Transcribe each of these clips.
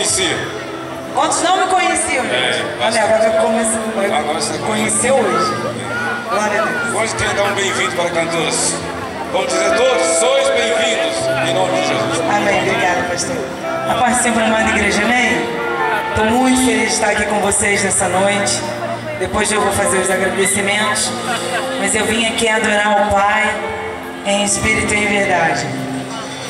conhecia. Quantos não me conheciam, gente? É, Olha, agora vai começar. Agora você Vai conhecer hoje. Glória a Deus. Vamos querer dar um bem-vindo para cantoras. Vamos dizer todos, sois bem-vindos, em nome de Jesus. Amém. Obrigada, pastor. A paz sempre amada igreja, amém? Estou muito feliz de estar aqui com vocês nessa noite. Depois eu vou fazer os agradecimentos. Mas eu vim aqui adorar o Pai em espírito e em verdade.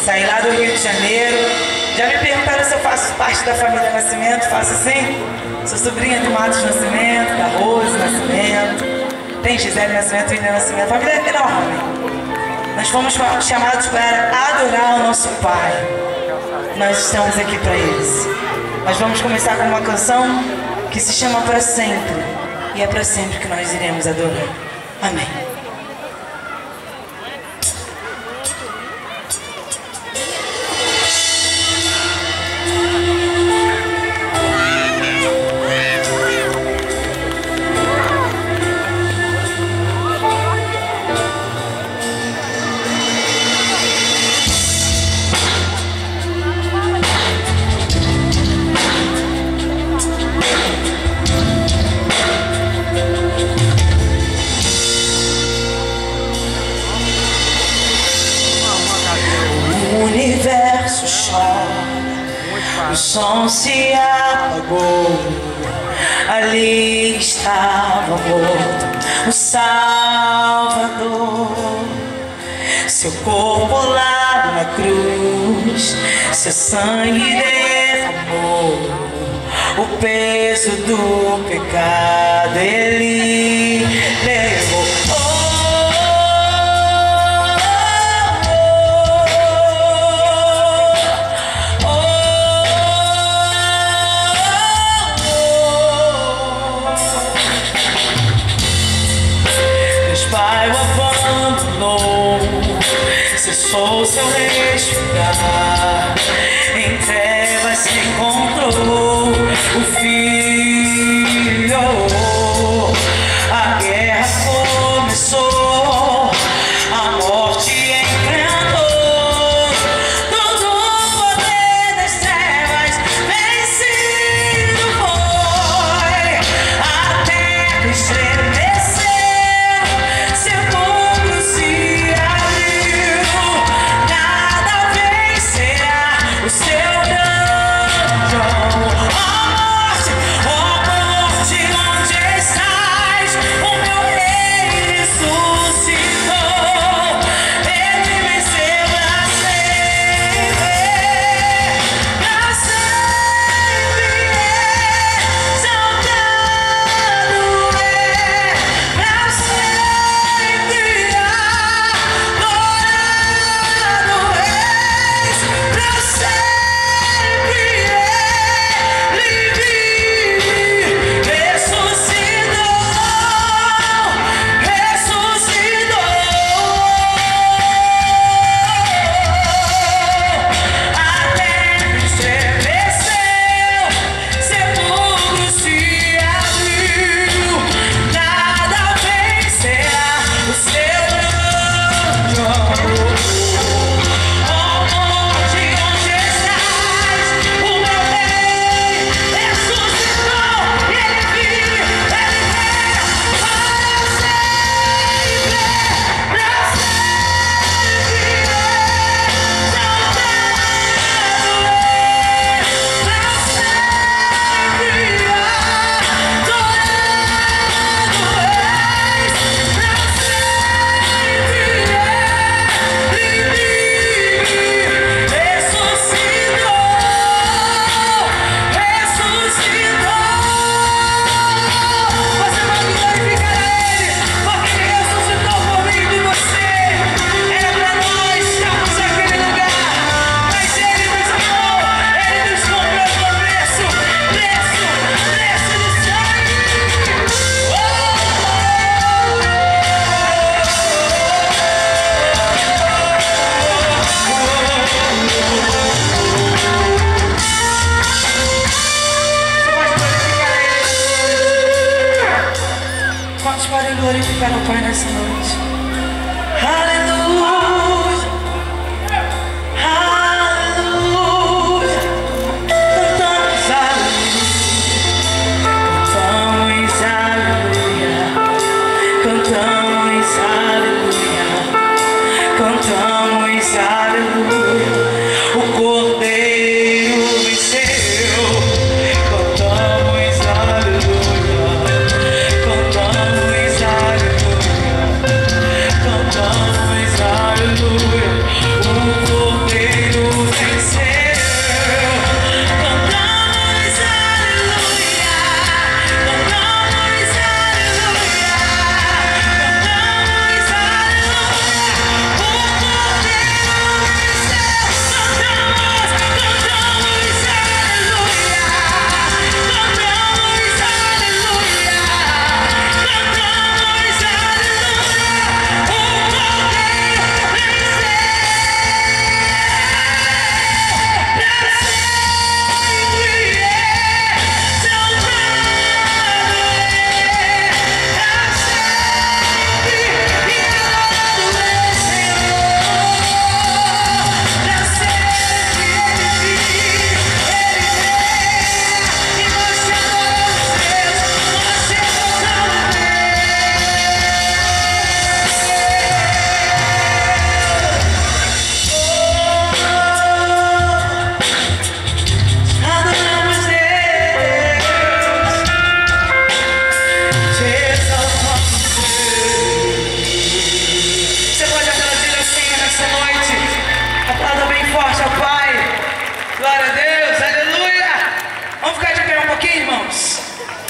Saí lá do Rio de Janeiro. Já me perguntaram se eu faço parte da família Nascimento. Faço sim. Sou sobrinha do Matos Nascimento, da Rose Nascimento. Tem Gisele Nascimento William Nascimento. Família é enorme. Nós fomos chamados para adorar o nosso Pai. Nós estamos aqui para eles. Nós vamos começar com uma canção que se chama Para Sempre. E é para sempre que nós iremos adorar. Amém. O som se apagou. Ali estava o Salvador. Seu corpo lá na cruz, seu sangue derramou. O peso do pecado ele o filho. Quantos podem glorificar o Pai nessa noite? Aleluia,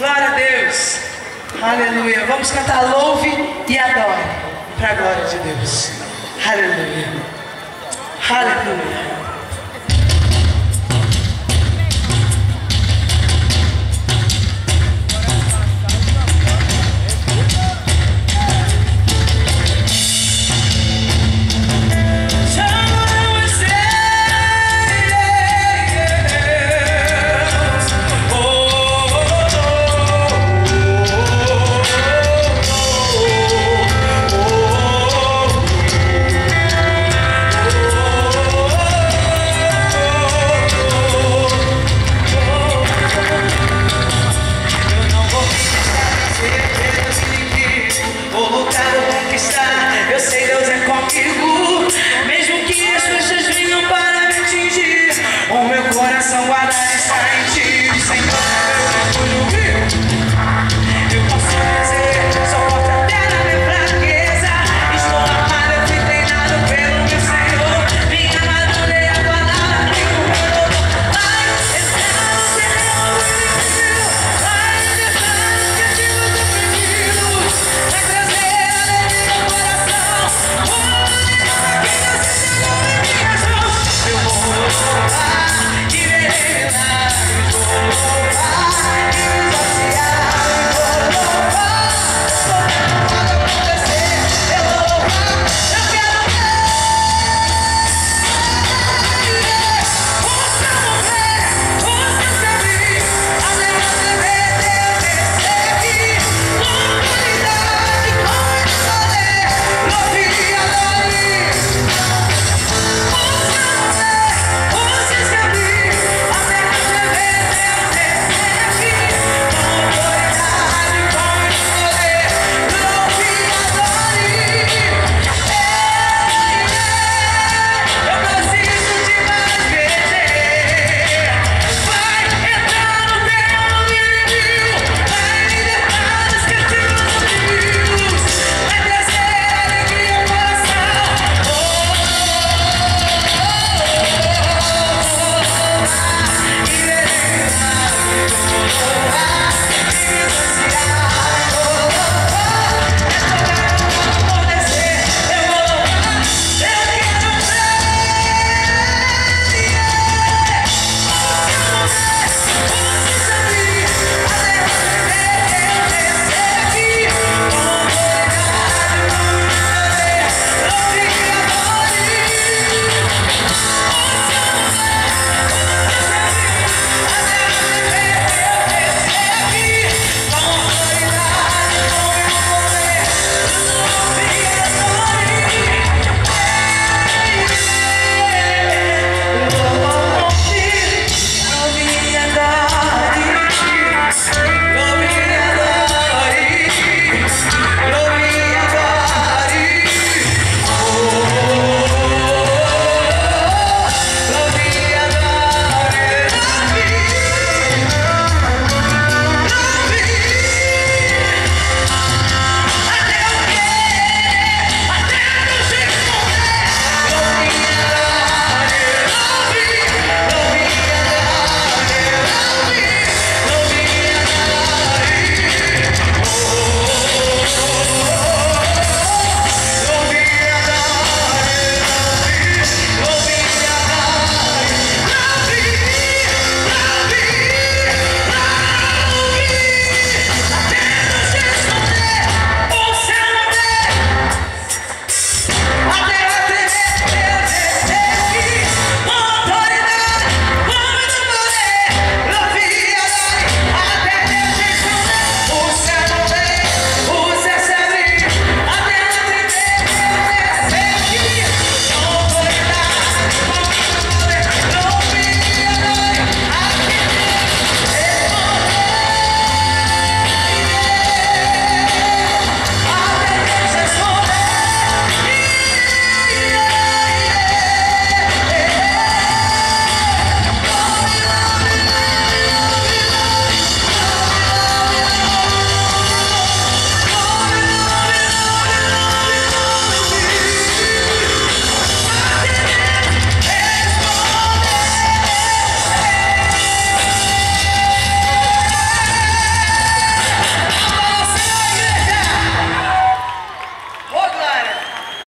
Glória a Deus. Aleluia. Vamos cantar louve e adore para a glória de Deus. Aleluia. Aleluia.